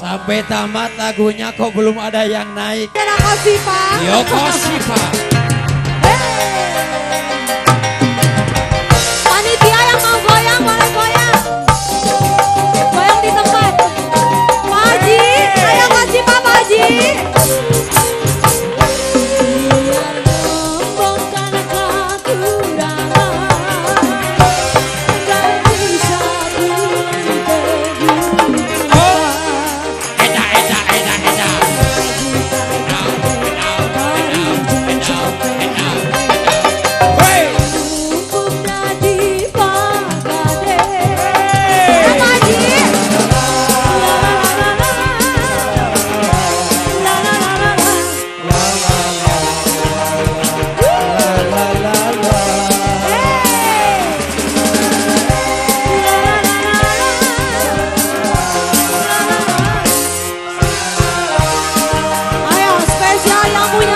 Sampai tamat lagunya kok belum ada yang naik. Kenapa sih Pak? Yoko Pak. Cho.